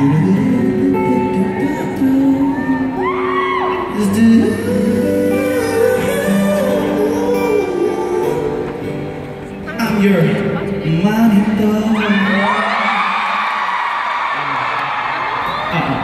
I'm your man in. Uh-uh.